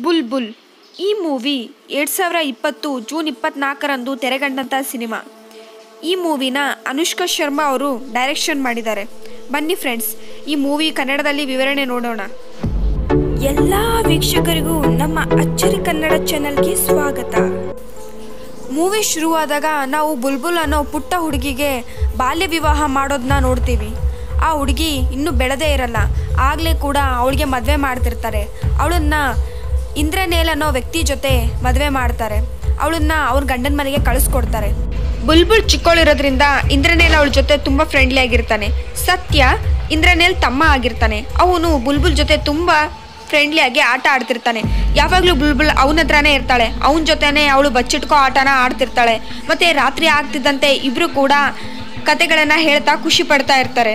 Bull bull ಈ movie ಎರಡು ಸಾವಿರ ಇಪ್ಪತ್ತು ಜೂನ್ ಇಪ್ಪತ್ನಾಲ್ಕರಂದು ತೆರೆಗಂಡಂಥ ಸಿನಿಮಾ. ಈ ಮೂವಿನ ಅನುಷ್ಕಾ ಶರ್ಮಾ ಅವರು ಡೈರೆಕ್ಷನ್ ಮಾಡಿದ್ದಾರೆ. ಬನ್ನಿ ಫ್ರೆಂಡ್ಸ್, ಈ ಮೂವಿ ಕನ್ನಡದಲ್ಲಿ ವಿವರಣೆ ನೋಡೋಣ. ಎಲ್ಲ ವೀಕ್ಷಕರಿಗೂ ನಮ್ಮ ಅಚ್ಚರಿ ಕನ್ನಡ ಚಾನಲ್ಗೆ ಸ್ವಾಗತ. ಮೂವಿ ಶುರುವಾದಾಗ ನಾವು ಬುಲ್ಬುಲ್ ಅನ್ನೋ ಪುಟ್ಟ ಹುಡುಗಿಗೆ ಬಾಲ್ಯ ವಿವಾಹ ಮಾಡೋದನ್ನ ನೋಡ್ತೀವಿ. ಆ ಹುಡುಗಿ ಇನ್ನೂ ಬೆಳೆದೇ ಇರಲ್ಲ. ಆಗಲೇ ಕೂಡ ಅವಳಿಗೆ ಮದುವೆ ಮಾಡ್ತಿರ್ತಾರೆ. ಅವಳನ್ನ ಇಂದ್ರನೇಲ್ ಅನ್ನೋ ವ್ಯಕ್ತಿ ಜೊತೆ ಮದುವೆ ಮಾಡ್ತಾರೆ. ಅವಳನ್ನ ಅವ್ರ ಗಂಡನ ಮನೆಗೆ ಕಳಿಸ್ಕೊಡ್ತಾರೆ. ಬುಲ್ಬುಲ್ ಚಿಕ್ಕೋಳಿರೋದ್ರಿಂದ ಇಂದ್ರನೇಲ್ ಅವಳ ಜೊತೆ ತುಂಬ ಫ್ರೆಂಡ್ಲಿ ಆಗಿರ್ತಾನೆ. ಸತ್ಯ ಇಂದ್ರನೇಲ್ ತಮ್ಮ ಆಗಿರ್ತಾನೆ. ಅವನು ಬುಲ್ಬುಲ್ ಜೊತೆ ತುಂಬ ಫ್ರೆಂಡ್ಲಿ ಆಗಿ ಆಟ ಆಡ್ತಿರ್ತಾನೆ. ಯಾವಾಗಲೂ ಬುಲ್ಬುಲ್ ಅವನ ಹತ್ರನೇ ಇರ್ತಾಳೆ. ಅವನ ಜೊತೆನೇ ಅವಳು ಬಚ್ಚಿಟ್ಕೋ ಆಟನ ಆಡ್ತಿರ್ತಾಳೆ. ಮತ್ತೆ ರಾತ್ರಿ ಆಗ್ತಿದ್ದಂತೆ ಇಬ್ರು ಕೂಡ ಕತೆಗಳನ್ನ ಹೇಳ್ತಾ ಖುಷಿ ಪಡ್ತಾ ಇರ್ತಾರೆ.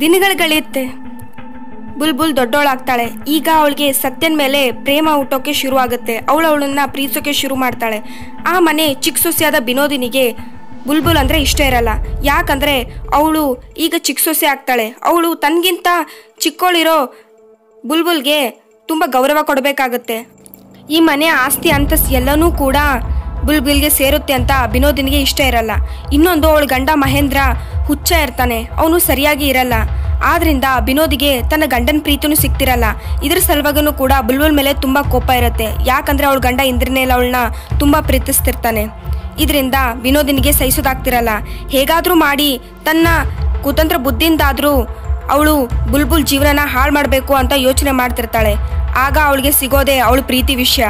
ದಿನಗಳು ಕಳೆಯುತ್ತೆ. ಬುಲ್ಬುಲ್ ದೊಡ್ಡವಳಾಗ್ತಾಳೆ ಈಗ ಅವಳಿಗೆ ಸತ್ಯನ ಮೇಲೆ ಪ್ರೇಮ ಹುಟ್ಟೋಕೆ ಶುರು ಆಗುತ್ತೆ ಅವಳು ಅವಳನ್ನ ಪ್ರೀತಿಸೋಕೆ ಶುರು ಮಾಡ್ತಾಳೆ. ಆ ಮನೆ ಚಿಕ್ಕ ಸೊಸೆಯಾದ ಬಿನೋದಿನಿಗೆ ಬುಲ್ಬುಲ್ ಅಂದರೆ ಇಷ್ಟ ಇರಲ್ಲ. ಯಾಕಂದರೆ ಅವಳು ಈಗ ಚಿಕ್ಕ ಸೊಸೆ ಆಗ್ತಾಳೆ. ಅವಳು ತನ್ಗಿಂತ ಚಿಕ್ಕವಳಿರೋ ಬುಲ್ಬುಲ್ಗೆ ತುಂಬ ಗೌರವ ಕೊಡಬೇಕಾಗತ್ತೆ. ಈ ಮನೆ ಆಸ್ತಿ ಅಂತಸ್ ಎಲ್ಲನೂ ಕೂಡ ಬುಲ್ಬುಲ್ಗೆ ಸೇರುತ್ತೆ ಅಂತ ಬಿನೋದಿನಿಗೆ ಇಷ್ಟ ಇರಲ್ಲ. ಇನ್ನೊಂದು ಅವಳ ಗಂಡ ಮಹೇಂದ್ರ ಹುಚ್ಚ ಇರ್ತಾನೆ, ಅವನು ಸರಿಯಾಗಿ ಇರಲ್ಲ. ಆದ್ರಿಂದ ಬಿನೋದಿಗೆ ತನ್ನ ಗಂಡನ ಪ್ರೀತಿನೂ ಸಿಗ್ತಿರಲ್ಲ. ಇದ್ರ ಸಲುವಾಗೂ ಕೂಡ ಬುಲ್ಬುಲ್ ಮೇಲೆ ತುಂಬಾ ಕೋಪ ಇರುತ್ತೆ. ಯಾಕಂದ್ರೆ ಅವಳ ಗಂಡ ಇಂದ್ರನೇಲ್ ಅವಳನ್ನ ತುಂಬಾ ಪ್ರೀತಿಸ್ತಿರ್ತಾನೆ. ಇದರಿಂದ ವಿನೋದಿನಿಗೆ ಸಹಿಸೋದಾಗ್ತಿರಲ್ಲ. ಹೇಗಾದ್ರೂ ಮಾಡಿ ತನ್ನ ಕುತಂತ್ರ ಬುದ್ಧಿಯಿಂದಾದ್ರೂ ಅವಳು ಬುಲ್ಬುಲ್ ಜೀವನನ ಹಾಳು ಮಾಡಬೇಕು ಅಂತ ಯೋಚನೆ ಮಾಡ್ತಿರ್ತಾಳೆ. ಆಗ ಅವಳಿಗೆ ಸಿಗೋದೆ ಅವಳು ಪ್ರೀತಿ ವಿಷಯ.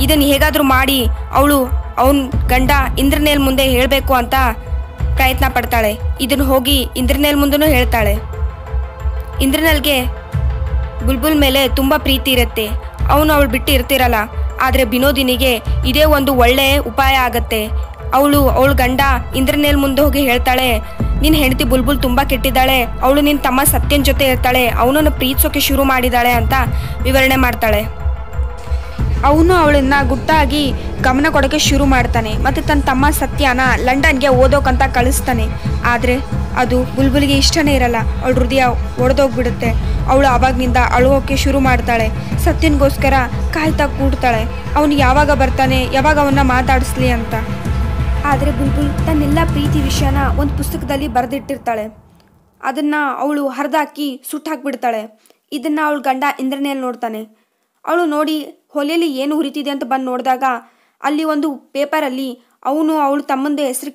ಇದನ್ನು ಹೇಗಾದರೂ ಮಾಡಿ ಅವಳು ಅವನ ಗಂಡ ಇಂದ್ರನೇಲ್ ಮುಂದೆ ಹೇಳಬೇಕು ಅಂತ ಪ್ರಯತ್ನ ಪಡ್ತಾಳೆ. ಇದನ್ನು ಹೋಗಿ ಇಂದ್ರನೇಲ್ ಮುಂದೂ ಹೇಳ್ತಾಳೆ. ಇಂದ್ರನಲ್ಗೆ ಬುಲ್ಬುಲ್ ಮೇಲೆ ತುಂಬ ಪ್ರೀತಿ ಇರುತ್ತೆ. ಅವನು ಅವಳು ಬಿಟ್ಟು ಇರ್ತಿರಲ್ಲ. ಆದರೆ ಬಿನೋದಿನಿಗೆ ಇದೇ ಒಂದು ಒಳ್ಳೆ ಉಪಾಯ ಆಗತ್ತೆ. ಅವಳು ಅವಳು ಗಂಡ ಇಂದ್ರನೇಲ್ ಮುಂದೆ ಹೋಗಿ ಹೇಳ್ತಾಳೆ ನಿನ್ನ ಹೆಂಡತಿ ಬುಲ್ಬುಲ್ ತುಂಬ ಕೆಟ್ಟಿದ್ದಾಳೆ. ಅವಳು ನಿನ್ನ ತಮ್ಮ ಸತ್ಯನ ಜೊತೆ ಇರ್ತಾಳೆ. ಅವನನ್ನು ಪ್ರೀತಿಸೋಕೆ ಶುರು ಮಾಡಿದಾಳೆ ಅಂತ ವಿವರಣೆ ಮಾಡ್ತಾಳೆ. ಅವನು ಅವಳನ್ನ ಗುಟ್ಟಾಗಿ ಗಮನ ಕೊಡೋಕೆ ಶುರು ಮಾಡ್ತಾನೆ. ಮತ್ತು ತನ್ನ ತಮ್ಮ ಸತ್ಯನ ಲಂಡನ್ಗೆ ಓದೋಕಂತ ಕಳಿಸ್ತಾನೆ. ಆದರೆ ಅದು ಬುಲ್ಬುಲ್ಗೆ ಇಷ್ಟನೇ ಇರಲ್ಲ. ಅವಳ ಹೃದಯ ಒಡೆದೋಗ್ಬಿಡುತ್ತೆ. ಅವಳು ಆವಾಗಿನಿಂದ ಅಳುವೋಕೆ ಶುರು ಮಾಡ್ತಾಳೆ. ಸತ್ಯನಿಗೋಸ್ಕರ ಕಾಯ್ತಾ ಕೂಡ್ತಾಳೆ. ಅವನು ಯಾವಾಗ ಬರ್ತಾನೆ, ಯಾವಾಗ ಅವನ್ನ ಮಾತಾಡಿಸ್ಲಿ ಅಂತ. ಆದರೆ ಬುಲ್ಬುಲ್ ತನ್ನೆಲ್ಲ ಪ್ರೀತಿ ವಿಷಯನ ಒಂದು ಪುಸ್ತಕದಲ್ಲಿ ಬರೆದಿಟ್ಟಿರ್ತಾಳೆ. ಅದನ್ನು ಅವಳು ಹರಿದಾಕಿ ಸುಟ್ಟಾಕ್ಬಿಡ್ತಾಳೆ. ಇದನ್ನು ಅವಳು ಗಂಡ ಇಂದ್ರನೇಲಿ ನೋಡ್ತಾನೆ. ಅವಳು ನೋಡಿ ಹೊಲೆಯಲ್ಲಿ ಏನು ಹುರಿತಿದೆ ಅಂತ ಬಂದು ನೋಡಿದಾಗ ಅಲ್ಲಿ ಒಂದು ಪೇಪರಲ್ಲಿ ಅವನು ಅವಳು ತಮ್ಮಂದ ಹೆಸರು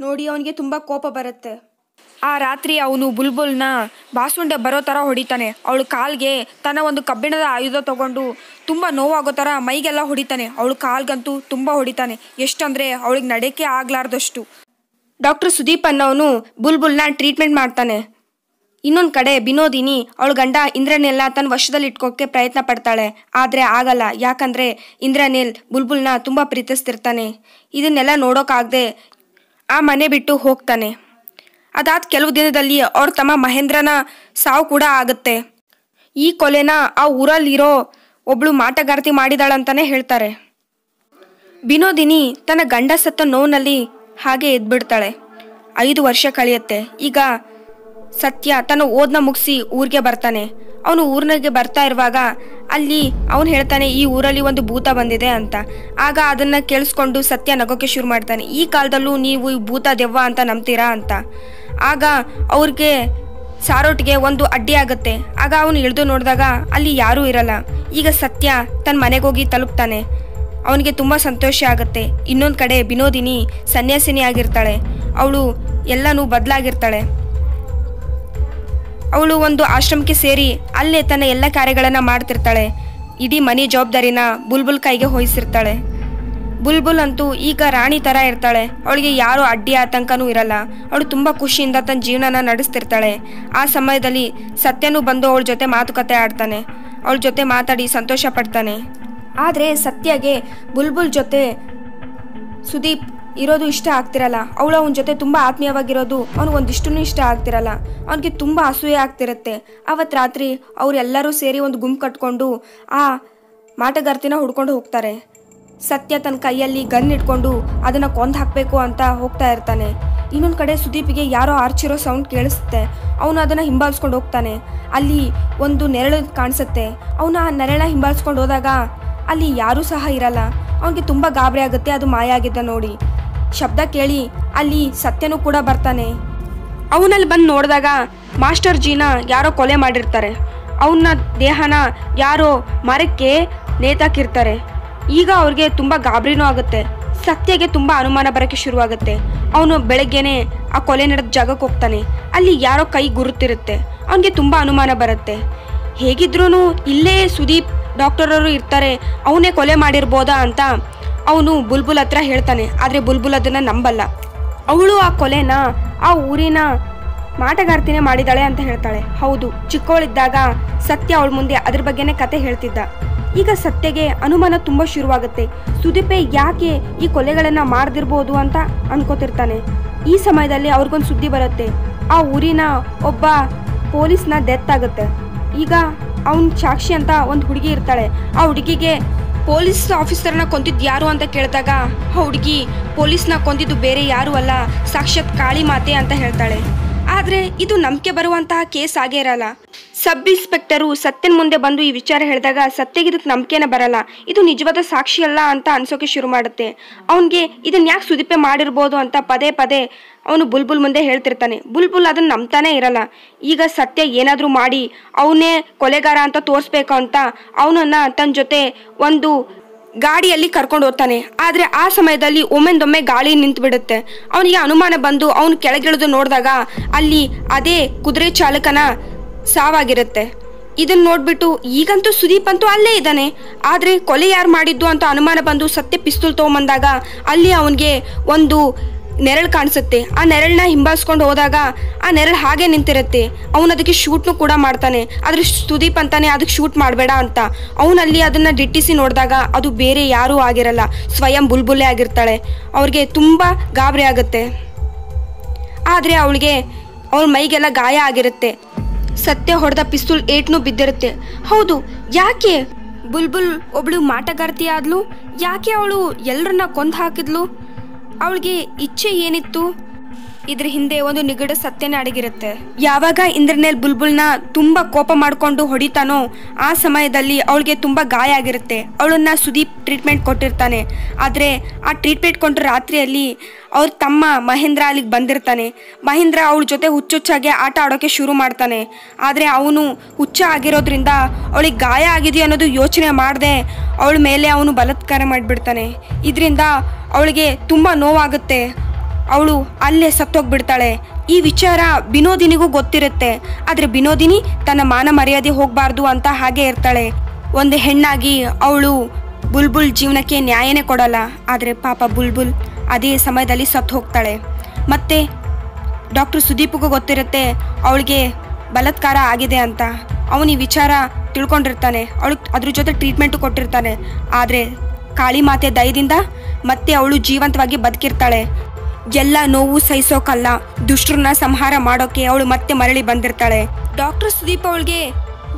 ನೋಡಿ ಅವನಿಗೆ ತುಂಬ ಕೋಪ ಬರುತ್ತೆ. ಆ ರಾತ್ರಿ ಅವನು ಬುಲ್ಬುಲ್ನ ಬಾಸುಂಡೆ ಬರೋ ಥರ ಹೊಡಿತಾನೆ. ಅವಳ ಕಾಲ್ಗೆ ತನ್ನ ಒಂದು ಕಬ್ಬಿಣದ ಆಯುಧ ತಗೊಂಡು ತುಂಬ ನೋವಾಗೋ ಥರ ಮೈಗೆಲ್ಲ ಹೊಡಿತಾನೆ. ಅವಳು ಕಾಲ್ಗಂತೂ ತುಂಬ ಹೊಡಿತಾನೆ. ಎಷ್ಟಂದರೆ ಅವಳಿಗೆ ನಡೆಕೆ ಆಗಲಾರ್ದಷ್ಟು. ಡಾಕ್ಟರ್ ಸುದೀಪ್ ಅನ್ನೋನು ಬುಲ್ಬುಲ್ನ ಟ್ರೀಟ್ಮೆಂಟ್ ಮಾಡ್ತಾನೆ. ಇನ್ನೊಂದು ಕಡೆ ಬಿನೋದಿನಿ, ಅವಳ ಗಂಡ ಇಂದ್ರನೆಲ್ಲ ತನ್ನ ವಶದಲ್ಲಿ ಇಟ್ಕೋಕೆ ಪ್ರಯತ್ನ ಪಡ್ತಾಳೆ. ಆದರೆ ಆಗಲ್ಲ. ಯಾಕಂದ್ರೆ ಇಂದ್ರನಿಲ್ ಬುಲ್ಬುಲ್ನ ತುಂಬ ಪ್ರೀತಿಸ್ತಿರ್ತಾನೆ. ಇದನ್ನೆಲ್ಲ ನೋಡೋಕ್ಕಾಗದೆ ಆ ಮನೆ ಬಿಟ್ಟು ಹೋಗ್ತಾನೆ. ಅದಾದ ಕೆಲವು ದಿನದಲ್ಲಿ ಅವ್ರ ತಮ್ಮ ಮಹೇಂದ್ರನ ಸಾವು ಕೂಡ ಆಗುತ್ತೆ. ಈ ಕೊಲೆನ ಆ ಊರಲ್ಲಿರೋ ಒಬ್ಳು ಮಾಟಗಾರ್ತಿ ಮಾಡಿದಾಳಂತಾನೆ ಹೇಳ್ತಾರೆ. ಬಿನೋದಿನಿ ತನ್ನ ಗಂಡ ಸತ್ತ ನೋವಿನಲ್ಲಿ ಹಾಗೆ ಎದ್ಬಿಡ್ತಾಳೆ. ಐದು ವರ್ಷ ಕಳೆಯುತ್ತೆ. ಈಗ ಸತ್ಯ ತನ್ನ ಓದ್ನ ಮುಗಿಸಿ ಊರಿಗೆ ಬರ್ತಾನೆ. ಅವನು ಊರಿನಾಗೆ ಬರ್ತಾ ಇರುವಾಗ ಅಲ್ಲಿ ಅವನು ಹೇಳ್ತಾನೆ, ಈ ಊರಲ್ಲಿ ಒಂದು ಭೂತ ಬಂದಿದೆ ಅಂತ. ಆಗ ಅದನ್ನ ಕೇಳಿಸ್ಕೊಂಡು ಸತ್ಯ ನಗೋಕೆ ಶುರು ಮಾಡ್ತಾನೆ, ಈ ಕಾಲದಲ್ಲೂ ನೀವು ಈ ಭೂತ ದೆವ್ವ ಅಂತ ನಂಬ್ತೀರಾ? ಅಂತ. ಆಗ ಅವ್ರಿಗೆ ಸಾರೋಟ್ಗೆ ಒಂದು ಅಡ್ಡಿ ಆಗುತ್ತೆ. ಆಗ ಅವನು ಇಳಿದು ನೋಡಿದಾಗ ಅಲ್ಲಿ ಯಾರೂ ಇರಲ್ಲ. ಈಗ ಸತ್ಯ ತನ್ನ ಮನೆಗೆ ಹೋಗಿ ತಲುಪ್ತಾನೆ. ಅವನಿಗೆ ತುಂಬ ಸಂತೋಷ ಆಗುತ್ತೆ. ಇನ್ನೊಂದು ಕಡೆ ಬಿನೋದಿನಿ ಸನ್ಯಾಸಿನಿ ಆಗಿರ್ತಾಳೆ ಅವಳು ಎಲ್ಲನೂ ಬದಲಾಗಿರ್ತಾಳೆ. ಅವಳು ಒಂದು ಆಶ್ರಮಕ್ಕೆ ಸೇರಿ ಅಲ್ಲೇ ತನ್ನ ಎಲ್ಲ ಕಾರ್ಯಗಳನ್ನು ಮಾಡ್ತಿರ್ತಾಳೆ. ಇಡೀ ಮನೆ ಜವಾಬ್ದಾರಿನ ಬುಲ್ಬುಲ್ ಕೈಗೆ ಹೋಯಿಸಿರ್ತಾಳೆ ಬುಲ್ಬುಲ್ ಅಂತೂ ಈಗ ರಾಣಿ ಥರ ಇರ್ತಾಳೆ. ಅವಳಿಗೆ ಯಾರು ಅಡ್ಡಿ ಆತಂಕನೂ ಇರಲ್ಲ. ಅವಳು ತುಂಬ ಖುಷಿಯಿಂದ ತನ್ನ ಜೀವನನ ನಡೆಸ್ತಿರ್ತಾಳೆ. ಆ ಸಮಯದಲ್ಲಿ ಸತ್ಯನೂ ಬಂದು ಅವಳ ಜೊತೆ ಮಾತುಕತೆ ಆಡ್ತಾನೆ. ಅವಳ ಜೊತೆ ಮಾತಾಡಿ ಸಂತೋಷ ಪಡ್ತಾನೆ. ಆದರೆ ಸತ್ಯಗೆ ಬುಲ್ಬುಲ್ ಜೊತೆ ಸುದೀಪ್ ಇರೋದು ಇಷ್ಟ ಆಗ್ತಿರಲ್ಲ. ಅವಳು ಅವನ ಜೊತೆ ತುಂಬ ಆತ್ಮೀಯವಾಗಿರೋದು ಅವ್ನಿಗೆ ಒಂದಿಷ್ಟೂ ಇಷ್ಟ ಆಗ್ತಿರಲ್ಲ. ಅವನಿಗೆ ತುಂಬ ಅಸೂಯೆ ಆಗ್ತಿರುತ್ತೆ. ಅವತ್ತು ರಾತ್ರಿ ಅವರೆಲ್ಲರೂ ಸೇರಿ ಒಂದು ಗುಂಪು ಕಟ್ಕೊಂಡು ಆ ಮಾಟಗಾರ್ತಿನ ಹುಡ್ಕೊಂಡು ಹೋಗ್ತಾರೆ. ಸತ್ಯ ತನ್ನ ಕೈಯಲ್ಲಿ ಗನ್ ಇಟ್ಕೊಂಡು ಅದನ್ನು ಕೊಂದು ಹಾಕಬೇಕು ಅಂತ ಹೋಗ್ತಾ ಇರ್ತಾನೆ. ಇನ್ನೊಂದು ಕಡೆ ಸುದೀಪಿಗೆ ಯಾರೋ ಆರ್ಚಿರೋ ಸೌಂಡ್ ಕೇಳಿಸುತ್ತೆ. ಅವನು ಅದನ್ನು ಹಿಂಬಾಲಿಸ್ಕೊಂಡು ಹೋಗ್ತಾನೆ. ಅಲ್ಲಿ ಒಂದು ನೆರಳು ಕಾಣಿಸುತ್ತೆ. ಅವನು ಆ ನೆರಳ ಹಿಂಬಾಲಿಸ್ಕೊಂಡು ಹೋದಾಗ ಅಲ್ಲಿ ಯಾರೂ ಸಹ ಇರಲ್ಲ. ಅವನಿಗೆ ತುಂಬ ಗಾಬರಿ ಆಗುತ್ತೆ. ಅದು ಮಾಯ ಆಗಿದ್ದ ನೋಡಿ. ಶಬ್ದ ಕೇಳಿ ಅಲ್ಲಿ ಸತ್ಯನೂ ಕೂಡ ಬರ್ತಾನೆ. ಅವನಲ್ಲಿ ಬಂದು ನೋಡಿದಾಗ ಮಾಸ್ಟರ್ ಜೀನ ಯಾರೋ ಕೊಲೆ ಮಾಡಿರ್ತಾರೆ. ಅವನ ದೇಹನ ಯಾರೋ ಮರಕ್ಕೆ ನೇತಾಕಿರ್ತಾರೆ. ಈಗ ಅವ್ರಿಗೆ ತುಂಬ ಗಾಬರಿನೂ ಆಗುತ್ತೆ. ಸತ್ಯಗೆ ತುಂಬ ಅನುಮಾನ ಬರೋಕ್ಕೆ ಶುರುವಾಗುತ್ತೆ. ಅವನು ಬೆಳಗ್ಗೆನೆ ಆ ಕೊಲೆ ನಡೆದ ಜಾಗಕ್ಕೆ ಹೋಗ್ತಾನೆ. ಅಲ್ಲಿ ಯಾರೋ ಕೈ ಗುರುತಿರುತ್ತೆ. ಅವನಿಗೆ ತುಂಬ ಅನುಮಾನ ಬರುತ್ತೆ. ಹೇಗಿದ್ರೂ ಇಲ್ಲೇ ಸುದೀಪ್ ಡಾಕ್ಟರ್ ಅವರು ಇರ್ತಾರೆ. ಅವನೇ ಕೊಲೆ ಮಾಡಿರ್ಬೋದಾ ಅಂತ ಅವನು ಬುಲ್ಬುಲ್ ಹತ್ರ ಹೇಳ್ತಾನೆ, ಆದರೆ ಬುಲ್ಬುಲ್ ಅದನ್ನು ನಂಬಲ್ಲ. ಅವಳು ಆ ಕೊಲೆನ, ಆ ಊರಿನ ಮಾಟಗಾರ್ತಿನೇ ಮಾಡಿದಾಳೆ ಅಂತ ಹೇಳ್ತಾಳೆ. ಹೌದು, ಚಿಕ್ಕವಳಿದ್ದಾಗ ಸತ್ಯ ಅವಳ ಮುಂದೆ ಅದ್ರ ಬಗ್ಗೆನೇ ಕತೆ ಹೇಳ್ತಿದ್ದ. ಈಗ ಸತ್ಯಗೆ ಅನುಮಾನ ತುಂಬ ಶುರುವಾಗುತ್ತೆ. ಸುದೀಪೆ ಯಾಕೆ ಈ ಕೊಲೆಗಳನ್ನ ಮಾಡ್ದಿರ್ಬೋದು ಅಂತ ಅನ್ಕೋತಿರ್ತಾನೆ. ಈ ಸಮಯದಲ್ಲಿ ಅವ್ರಿಗೊಂದು ಸುದ್ದಿ ಬರುತ್ತೆ. ಆ ಊರಿನ ಒಬ್ಬ ಪೊಲೀಸ್ನ ಡೆತ್ ಆಗುತ್ತೆ. ಈಗ ಅವನ್ ಸಾಕ್ಷಿ ಅಂತ ಒಂದು ಹುಡುಗಿ ಇರ್ತಾಳೆ. ಆ ಹುಡುಗಿಗೆ ಪೊಲೀಸ್ ಆಫೀಸರ್ನ ಕೊಂದಿದ್ದು ಯಾರು ಅಂತ ಕೇಳಿದಾಗ ಆ ಹುಡುಗಿ, ಪೊಲೀಸ್ನ ಕೊಂದಿದ್ದು ಬೇರೆ ಯಾರು ಅಲ್ಲ, ಸಾಕ್ಷಾತ್ ಕಾಳಿ ಮಾತೆ ಅಂತ ಹೇಳ್ತಾಳೆ. ಆದರೆ ಇದು ನಂಬಿಕೆ ಬರುವಂತಹ ಕೇಸ್ ಆಗೇ ಇರಲ್ಲ. ಸಬ್ ಇನ್ಸ್ಪೆಕ್ಟರು ಸತ್ಯನ ಮುಂದೆ ಬಂದು ಈ ವಿಚಾರ ಹೇಳಿದಾಗ ಸತ್ಯಗೆ ಇದಕ್ಕೆ ನಂಬಿಕೆನೇ ಬರಲ್ಲ. ಇದು ನಿಜವಾದ ಸಾಕ್ಷಿ ಅಲ್ಲ ಅಂತ ಅನ್ಸೋಕೆ ಶುರು ಮಾಡುತ್ತೆ. ಅವನಿಗೆ ಇದನ್ನ ಯಾಕೆ ಸುದೀಪೆ ಮಾಡಿರ್ಬೋದು ಅಂತ ಪದೇ ಪದೇ ಅವನು ಬುಲ್ಬುಲ್ ಮುಂದೆ ಹೇಳ್ತಿರ್ತಾನೆ. ಬುಲ್ಬುಲ್ ಅದನ್ನ ನಂಬ್ತಾನೆ ಇರಲ್ಲ. ಈಗ ಸತ್ಯ ಏನಾದರೂ ಮಾಡಿ ಅವನೇ ಕೊಲೆಗಾರ ಅಂತ ತೋರಿಸ್ಬೇಕು ಅಂತ ಅವನನ್ನ ತನ್ನ ಜೊತೆ ಒಂದು ಗಾಡಿಯಲ್ಲಿ ಕರ್ಕೊಂಡು ಹೋಗ್ತಾನೆ. ಆದರೆ ಆ ಸಮಯದಲ್ಲಿ ಒಮ್ಮೆಂದೊಮ್ಮೆ ಗಾಳಿ ನಿಂತು ಬಿಡುತ್ತೆ ಅವನಿಗೆ ಅನುಮಾನ ಬಂದು ಅವನು ಕೆಳಗಿಳಿದು ನೋಡಿದಾಗ ಅಲ್ಲಿ ಅದೇ ಕುದುರೆ ಚಾಲಕನ ಸಾವಾಗಿರುತ್ತೆ. ಇದನ್ನ ನೋಡ್ಬಿಟ್ಟು ಈಗಂತೂ ಸುದೀಪ್ ಅಂತೂ ಅಲ್ಲೇ ಇದ್ದಾನೆ. ಆದರೆ ಕೊಲೆ ಯಾರು ಮಾಡಿದ್ದು ಅಂತ ಅನುಮಾನ ಬಂದು ಸತ್ಯ ಪಿಸ್ತೂಲ್ ತೊಗೊಂಬಂದಾಗ ಅಲ್ಲಿ ಅವನಿಗೆ ಒಂದು ನೆರಳು ಕಾಣಿಸುತ್ತೆ. ಆ ನೆರಳನ್ನ ಹಿಂಬಾಸ್ಕೊಂಡು ಹೋದಾಗ ಆ ನೆರಳು ಹಾಗೆ ನಿಂತಿರುತ್ತೆ. ಅವನು ಅದಕ್ಕೆ ಶೂಟ್ನು ಕೂಡ ಮಾಡ್ತಾನೆ. ಆದರೆ ಸುದೀಪ್ ಅಂತಾನೆ ಅದಕ್ಕೆ ಶೂಟ್ ಮಾಡಬೇಡ ಅಂತ. ಅವನಲ್ಲಿ ಅದನ್ನು ದಿಟ್ಟಿಸಿ ನೋಡಿದಾಗ ಅದು ಬೇರೆ ಯಾರೂ ಆಗಿರಲ್ಲ. ಸ್ವಯಂ ಬುಲ್ಬುಲೆ ಆಗಿರ್ತಾಳೆ. ಅವ್ರಿಗೆ ತುಂಬ ಗಾಬರಿ ಆಗುತ್ತೆ. ಆದರೆ ಅವಳಿಗೆ ಅವಳ ಮೈಗೆಲ್ಲ ಗಾಯ ಆಗಿರುತ್ತೆ. ಸತ್ಯ ಹೊಡೆದ ಪಿಸ್ತೂಲ್ ಏಟ್ನು ಬಿದ್ದಿರುತ್ತೆ. ಹೌದು, ಯಾಕೆ? ಬುಲ್ಬುಲ್ ಒಬ್ಳು ಮಾಟಗಾರ್ತಿ ಆದ್ಲು, ಯಾಕೆ ಅವಳು ಎಲ್ಲರನ್ನ ಕೊಂದು ಹಾಕಿದ್ಲು? ಅವಳಿಗೆ ಇಚ್ಛೆ ಏನಿತ್ತು? ಇದ್ರ ಹಿಂದೆ ಒಂದು ನಿಗಡ ಸತ್ಯನೇ ಅಡಗಿರುತ್ತೆ. ಯಾವಾಗ ಇಂದ್ರನೇಲ್ ಬುಲ್ಬುಲ್ನ ತುಂಬಾ ಕೋಪ ಮಾಡ್ಕೊಂಡು ಹೊಡಿತಾನೋ ಆ ಸಮಯದಲ್ಲಿ ಅವಳಿಗೆ ತುಂಬಾ ಗಾಯ ಆಗಿರುತ್ತೆ. ಅವಳನ್ನ ಸುದೀಪ್ ಟ್ರೀಟ್ಮೆಂಟ್ ಕೊಟ್ಟಿರ್ತಾನೆ. ಆದರೆ ಆ ಟ್ರೀಟ್ಮೆಂಟ್ ಕೊಟ್ಟ ರಾತ್ರಿಯಲ್ಲಿ ಅವ್ರ ತಮ್ಮ ಮಹೇಂದ್ರ ಅಲ್ಲಿಗೆ ಬಂದಿರ್ತಾನೆ. ಮಹೇಂದ್ರ ಅವಳ ಜೊತೆ ಹುಚ್ಚುಚ್ಚಾಗಿ ಆಟ ಆಡೋಕೆ ಶುರು ಮಾಡ್ತಾನೆ. ಆದರೆ ಅವನು ಹುಚ್ಚ ಆಗಿರೋದ್ರಿಂದ ಅವಳಿಗೆ ಗಾಯ ಆಗಿದೆ ಅನ್ನೋದು ಯೋಚನೆ ಮಾಡದೆ ಅವಳ ಮೇಲೆ ಅವನು ಬಲತ್ಕಾರ ಮಾಡಿಬಿಡ್ತಾನೆ. ಇದರಿಂದ ಅವಳಿಗೆ ತುಂಬ ನೋವಾಗುತ್ತೆ. ಅವಳು ಅಲ್ಲೇ ಸತ್ತೋಗ್ಬಿಡ್ತಾಳೆ. ಈ ವಿಚಾರ ಬಿನೋದಿನಿಗೂ ಗೊತ್ತಿರುತ್ತೆ. ಆದರೆ ಬಿನೋದಿನಿ ತನ್ನ ಮಾನ ಮರ್ಯಾದೆ ಹೋಗಬಾರ್ದು ಅಂತ ಹಾಗೆ ಇರ್ತಾಳೆ. ಒಂದು ಹೆಣ್ಣಾಗಿ ಅವಳು ಬುಲ್ಬುಲ್ ಜೀವನಕ್ಕೆ ನ್ಯಾಯನೇ ಕೊಡಲ್ಲ. ಆದರೆ ಪಾಪ ಬುಲ್ಬುಲ್ ಅದೇ ಸಮಯದಲ್ಲಿ ಸತ್ತು ಹೋಗ್ತಾಳೆ. ಮತ್ತೆ ಡಾಕ್ಟರ್ ಸುದೀಪ್ಗೂ ಗೊತ್ತಿರುತ್ತೆ ಅವಳಿಗೆ ಬಲತ್ಕಾರ ಆಗಿದೆ ಅಂತ. ಅವನು ಈ ವಿಚಾರ ತಿಳ್ಕೊಂಡಿರ್ತಾನೆ. ಅವಳು ಅದ್ರ ಜೊತೆ ಟ್ರೀಟ್ಮೆಂಟು ಕೊಟ್ಟಿರ್ತಾನೆ. ಆದರೆ ಕಾಳಿ ಮಾತೆ ದಯದಿಂದ ಮತ್ತೆ ಅವಳು ಜೀವಂತವಾಗಿ ಬದುಕಿರ್ತಾಳೆ. ಎಲ್ಲ ನೋವು ಸಹಿಸೋಕಲ್ಲ. ದುಷ್ಟರನ್ನ ಸಂಹಾರ ಮಾಡೋಕೆ ಅವಳು ಮತ್ತೆ ಮರಳಿ ಬಂದಿರ್ತಾಳೆ. ಡಾಕ್ಟರ್ ಸುದೀಪ್ ಅವಳಿಗೆ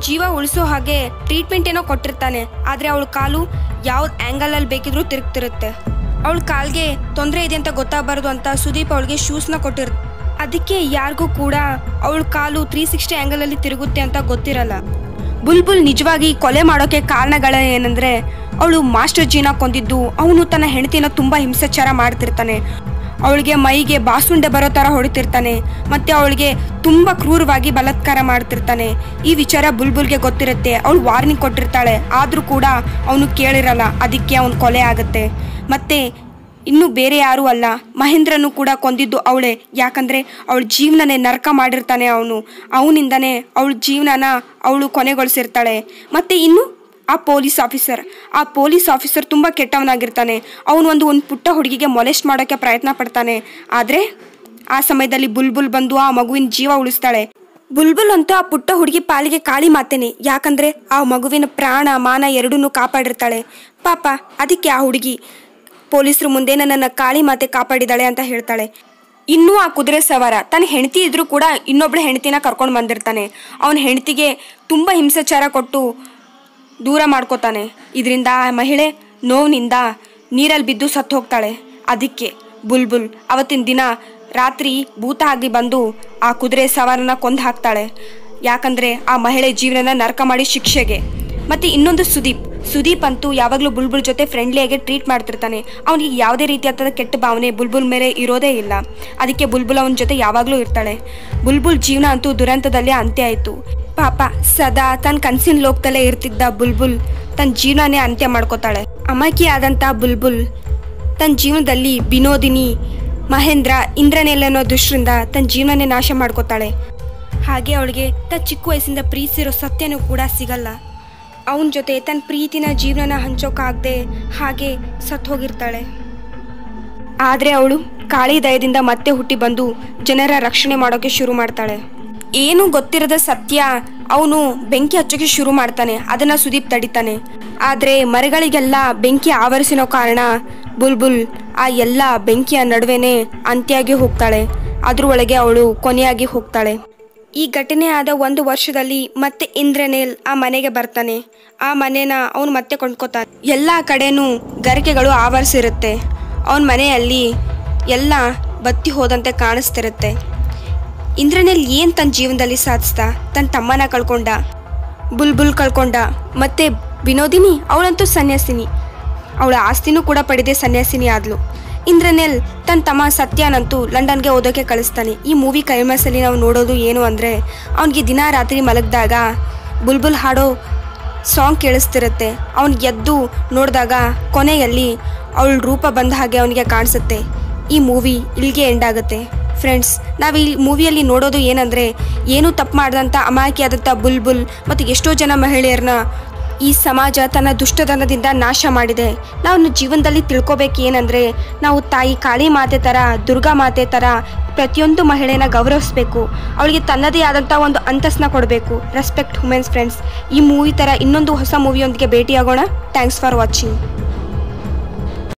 ಜೀವ ಉಳಿಸೋ ಹಾಗೆ ಟ್ರೀಟ್ಮೆಂಟ್ ಏನೋ ಕೊಟ್ಟಿರ್ತಾನೆ. ಆದರೆ ಅವಳ ಕಾಲು ಯಾವ ಆ್ಯಂಗಲಲ್ಲಿ ಬೇಕಿದ್ರೂ ತಿರುಗ್ತಿರುತ್ತೆ. ಅವಳ ಕಾಲ್ಗೆ ತೊಂದರೆ ಇದೆ ಅಂತ ಗೊತ್ತಾಗಬಾರದು ಅಂತ ಸುದೀಪ್ ಅವಳಿಗೆ ಶೂಸ್ನ ಕೊಟ್ಟಿರ್, ಅದಕ್ಕೆ ಯಾರಿಗೂ ಕೂಡ ಅವಳ ಕಾಲು ತ್ರೀ ಸಿಕ್ಸ್ಟಿ ಆ್ಯಂಗಲಲ್ಲಿ ತಿರುಗುತ್ತೆ ಅಂತ ಗೊತ್ತಿರಲ್ಲ. ಬುಲ್ಬುಲ್ ನಿಜವಾಗಿ ಕೊಲೆ ಮಾಡೋಕೆ ಕಾರಣಗಳ ಏನಂದ್ರೆ, ಅವಳು ಮಾಸ್ಟರ್ ಜೀನ ಕೊಂದಿದ್ದು, ಅವನು ತನ್ನ ಹೆಂಡತಿನ ತುಂಬಾ ಹಿಂಸಾಚಾರ ಮಾಡ್ತಿರ್ತಾನೆ. ಅವಳಿಗೆ ಮೈಗೆ ಬಾಸುಂಡೆ ಬರೋ ಥರ ಹೊಡಿತಿರ್ತಾನೆ, ಮತ್ತು ಅವಳಿಗೆ ತುಂಬ ಕ್ರೂರವಾಗಿ ಬಲತ್ಕಾರ ಮಾಡ್ತಿರ್ತಾನೆ. ಈ ವಿಚಾರ ಬುಲ್ಬುಲ್ಗೆ ಗೊತ್ತಿರುತ್ತೆ, ಅವಳು ವಾರ್ನಿಂಗ್ ಕೊಟ್ಟಿರ್ತಾಳೆ, ಆದರೂ ಕೂಡ ಅವನು ಕೇಳಿರಲ್ಲ, ಅದಕ್ಕೆ ಅವನು ಕೊಲೆ ಆಗುತ್ತೆ. ಮತ್ತು ಇನ್ನು ಬೇರೆ ಯಾರೂ ಅಲ್ಲ, ಮಹೇಂದ್ರನು ಕೂಡ ಕೊಂದಿದ್ದು ಅವಳೇ, ಯಾಕಂದರೆ ಅವಳ ಜೀವನನೇ ನರಕ ಮಾಡಿರ್ತಾನೆ ಅವನು. ಅವನಿಂದನೇ ಅವಳ ಜೀವನನ ಅವಳು ಕೊನೆಗೊಳಿಸಿರ್ತಾಳೆ. ಮತ್ತು ಇನ್ನು ಆ ಪೊಲೀಸ್ ಆಫೀಸರ್. ಆ ಪೊಲೀಸ್ ಆಫೀಸರ್ ತುಂಬ ಕೆಟ್ಟವನಾಗಿರ್ತಾನೆ. ಅವನು ಒಂದು ಒಂದು ಪುಟ್ಟ ಹುಡುಗಿಗೆ ಮೊಲೆಸ್ಟ್ ಮಾಡೋಕ್ಕೆ ಪ್ರಯತ್ನ ಪಡ್ತಾನೆ. ಆದರೆ ಆ ಸಮಯದಲ್ಲಿ ಬುಲ್ಬುಲ್ ಬಂದು ಆ ಮಗುವಿನ ಜೀವ ಉಳಿಸ್ತಾಳೆ. ಬುಲ್ಬುಲ್ ಅಂತೂ ಆ ಪುಟ್ಟ ಹುಡುಗಿ ಪಾಲಿಗೆ ಕಾಳಿ ಮಾತೇನೆ. ಯಾಕಂದರೆ ಆ ಮಗುವಿನ ಪ್ರಾಣ, ಮಾನ ಎರಡನ್ನೂ ಕಾಪಾಡಿರ್ತಾಳೆ. ಪಾಪ, ಅದಕ್ಕೆ ಆ ಹುಡುಗಿ ಪೊಲೀಸರು ಮುಂದೆ ನನ್ನ ಕಾಳಿ ಮಾತೆ ಕಾಪಾಡಿದಾಳೆ ಅಂತ ಹೇಳ್ತಾಳೆ. ಇನ್ನೂ ಆ ಕುದುರೆ ಸವಾರ. ತನ್ನ ಹೆಂಡತಿ ಇದ್ರೂ ಕೂಡ ಇನ್ನೊಬ್ಳ ಹೆಂಡತಿನ ಕರ್ಕೊಂಡು ಬಂದಿರ್ತಾನೆ. ಅವನ ಹೆಂಡತಿಗೆ ತುಂಬ ಹಿಂಸಾಚಾರ ಕೊಟ್ಟು ದೂರ ಮಾಡ್ಕೋತಾನೆ. ಇದರಿಂದ ಆ ಮಹಿಳೆ ನೋವಿನಿಂದ ನೀರಲ್ಲಿ ಬಿದ್ದು ಸತ್ತು ಹೋಗ್ತಾಳೆ. ಅದಕ್ಕೆ ಬುಲ್ಬುಲ್ ಅವತ್ತಿನ ದಿನ ರಾತ್ರಿ ಭೂತ ಆಗಿ ಬಂದು ಆ ಕುದುರೆ ಸವಾರನ ಕೊಂದು ಹಾಕ್ತಾಳೆ. ಯಾಕಂದ್ರೆ ಆ ಮಹಿಳೆ ಜೀವನನ ನರಕ ಮಾಡಿ ಶಿಕ್ಷೆಗೆ. ಮತ್ತೆ ಇನ್ನೊಂದು ಸುದೀಪ್. ಸುದೀಪ್ ಅಂತೂ ಯಾವಾಗಲೂ ಬುಲ್ಬುಲ್ ಜೊತೆ ಫ್ರೆಂಡ್ಲಿಯಾಗಿ ಟ್ರೀಟ್ ಮಾಡ್ತಿರ್ತಾನೆ. ಅವನಿಗೆ ಯಾವುದೇ ರೀತಿಯಾದ ಕೆಟ್ಟ ಭಾವನೆ ಬುಲ್ಬುಲ್ ಮೇಲೆ ಇರೋದೇ ಇಲ್ಲ. ಅದಕ್ಕೆ ಬುಲ್ಬುಲ್ ಅವನ ಜೊತೆ ಯಾವಾಗಲೂ ಇರ್ತಾಳೆ. ಬುಲ್ಬುಲ್ ಜೀವನ ಅಂತೂ ದುರಂತದಲ್ಲೇ ಅಂತ್ಯ ಆಯಿತು. ಪಾಪ, ಸದಾ ತನ್ನ ಕನಸಿನ ಲೋಕದಲ್ಲೇ ಇರ್ತಿದ್ದ ಬುಲ್ಬುಲ್ ತನ್ನ ಜೀವನನೇ ಅಂತ್ಯ ಮಾಡ್ಕೋತಾಳೆ. ಆದಂತ ಬುಲ್ಬುಲ್ ತನ್ನ ಜೀವನದಲ್ಲಿ ವಿನೋದಿನಿ, ಮಹೇಂದ್ರ ಇಂದ್ರನೆಲ್ಲನೋ ಅನ್ನೋ ದುಷ್ಟರಿಂದ ತನ್ನ ಜೀವನನೇ ನಾಶ ಮಾಡ್ಕೋತಾಳೆ. ಹಾಗೆ ಅವಳಿಗೆ ತನ್ನ ಚಿಕ್ಕ ವಯಸ್ಸಿಂದ ಪ್ರೀತಿಸಿರೋ ಸತ್ಯನೂ ಕೂಡ ಸಿಗಲ್ಲ. ಅವನ ಜೊತೆ ತನ್ನ ಪ್ರೀತಿನ ಜೀವನನ ಹಂಚೋಕಾಗದೆ ಹಾಗೆ ಸತ್ತು ಹೋಗಿರ್ತಾಳೆ. ಆದರೆ ಅವಳು ಕಾಳಿ ದಯದಿಂದ ಮತ್ತೆ ಹುಟ್ಟಿ ಬಂದು ಜನರ ರಕ್ಷಣೆ ಮಾಡೋಕ್ಕೆ ಶುರು ಮಾಡ್ತಾಳೆ. ಏನು ಗೊತ್ತಿರದ ಸತ್ಯ ಅವನು ಬೆಂಕಿ ಹಚ್ಚೋಕೆ ಶುರು ಮಾಡ್ತಾನೆ, ಅದನ್ನ ಸುದೀಪ್ ತಡಿತಾನೆ. ಆದರೆ ಮರಗಳಿಗೆಲ್ಲ ಬೆಂಕಿ ಆವರಿಸಿರೋ ಕಾರಣ ಬುಲ್ಬುಲ್ ಆ ಎಲ್ಲ ಬೆಂಕಿಯ ನಡುವೆನೇ ಅಂತ್ಯಾಗಿ ಹೋಗ್ತಾಳೆ. ಅದರೊಳಗೆ ಅವಳು ಕೊನೆಯಾಗಿ ಹೋಗ್ತಾಳೆ. ಈ ಘಟನೆ ಆದ ಒಂದು ವರ್ಷದಲ್ಲಿ ಮತ್ತೆ ಇಂದ್ರನೇಲ್ ಆ ಮನೆಗೆ ಬರ್ತಾನೆ. ಆ ಮನೆನ ಅವನು ಮತ್ತೆ ಕೊಂಡ್ಕೋತಾನೆ. ಎಲ್ಲ ಕಡೆನೂ ಗರಿಕೆಗಳು ಆವರಿಸಿರುತ್ತೆ. ಅವನ ಮನೆಯಲ್ಲಿ ಎಲ್ಲ ಬತ್ತಿ ಹೋದಂತೆ ಕಾಣಿಸ್ತಿರುತ್ತೆ. ಇಂದ್ರನೇಲ್ ಏನು ತನ್ನ ಜೀವನದಲ್ಲಿ ಸಾಧಿಸ್ದ ತನ್ನ ತಮ್ಮನ ಕಳ್ಕೊಂಡ, ಬುಲ್ಬುಲ್ ಕಳ್ಕೊಂಡ, ಮತ್ತೆ ವಿನೋದಿನಿ, ಅವಳಂತೂ ಸನ್ಯಾಸಿನಿ. ಅವಳ ಆಸ್ತಿನೂ ಕೂಡ ಪಡೆದೆ ಸನ್ಯಾಸಿನಿ ಆದ್ಲು. ಇಂದ್ರನೆಲ್ ತನ್ನ ತಮ್ಮ ಸತ್ಯನಂತೂ ಲಂಡನ್ಗೆ ಓದೋಕೆ ಕಳಿಸ್ತಾನೆ. ಈ ಮೂವಿ ಕೈಮಾಸಲ್ಲಿ ನಾವು ನೋಡೋದು ಏನು ಅಂದರೆ, ಅವನಿಗೆ ದಿನ ರಾತ್ರಿ ಮಲಗಿದಾಗ ಬುಲ್ಬುಲ್ ಹಾಡೋ ಸಾಂಗ್ ಕೇಳಿಸ್ತಿರುತ್ತೆ. ಅವನು ಎದ್ದು ನೋಡಿದಾಗ ಕೊನೆಯಲ್ಲಿ ಅವಳ ರೂಪ ಬಂದ ಹಾಗೆ ಅವನಿಗೆ ಕಾಣಿಸುತ್ತೆ. ಈ ಮೂವಿ ಇಲ್ಲಿಗೆ ಎಂಡ್ ಆಗುತ್ತೆ. ಫ್ರೆಂಡ್ಸ್ ನಾವು ಈ ಮೂವಿಯಲ್ಲಿ ನೋಡೋದು ಏನಂದರೆ ಏನೂ ತಪ್ಪು ಮಾಡಿದಂಥ ಅಮಾಯಕಿಯಾದಂಥ ಬುಲ್ಬುಲ್ ಮತ್ತು ಎಷ್ಟೋ ಜನ ಮಹಿಳೆಯರನ್ನ ಈ ಸಮಾಜ ತನ್ನ ದುಷ್ಟತನದಿಂದ ನಾಶ ಮಾಡಿದೆ. ನಾವು ಜೀವನದಲ್ಲಿ ತಿಳ್ಕೊಬೇಕು ಏನಂದರೆ ನಾವು ತಾಯಿ ಕಾಳಿ ಮಾತೆ ಥರ, ದುರ್ಗಾ ಮಾತೆ ಥರ ಪ್ರತಿಯೊಂದು ಮಹಿಳೆಯನ್ನ ಗೌರವಿಸಬೇಕು. ಅವಳಿಗೆ ತನ್ನದೇ ಆದಂಥ ಒಂದು ಅಂತಸ್ನ ಕೊಡಬೇಕು. ರೆಸ್ಪೆಕ್ಟ್ ವುಮೆನ್ಸ್ ಫ್ರೆಂಡ್ಸ್ ಈ ಮೂವಿ ಥರ ಇನ್ನೊಂದು ಹೊಸ ಮೂವಿಯೊಂದಿಗೆ ಭೇಟಿಯಾಗೋಣ. Thanks for watching